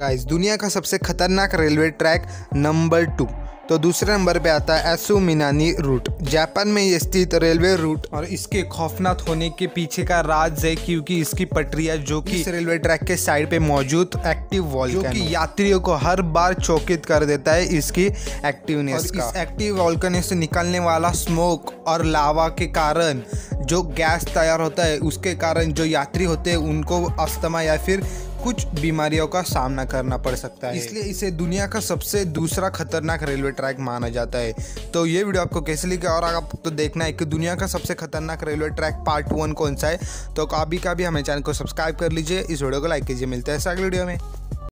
Guys दुनिया का सबसे खतरनाक रेलवे ट्रैक नंबर टू। तो दूसरे नंबर पे आता है एसु मिनानी रूट जापान में ये स्थित रेलवे रूट और इसके खौफनाक होने के पीछे का राज है क्योंकि इसकी पटरिया जो कि इस रेलवे ट्रैक के साइड पे मौजूद एक्टिव वॉल जो कि यात्रियों को हर बार चौकित कर देता है इसकी एक्टिवनेस और का। इस एक्टिव वॉल्कन से निकलने वाला स्मोक और लावा के कारण जो गैस तैयार होता है, उसके कारण जो यात्री होते हैं, उनको अस्थमा या फिर कुछ बीमारियों का सामना करना पड़ सकता है। इसलिए इसे दुनिया का सबसे दूसरा खतरनाक रेलवे ट्रैक माना जाता है। तो ये वीडियो आपको कैसे लगा, और आपको देखना है कि दुनिया का सबसे खतरनाक रेलवे ट्रैक पार्ट वन कौन सा है। तो अभी का भी हमें चैनल को सब्सक्राइब कर लीजिए। इस वीडियो को लाइक कीजिए। मिलते हैं अगले वीडियो में।